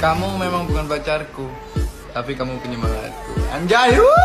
Kamu memang bukan pacarku, tapi kamu penyemangatku. Anjay! wuh!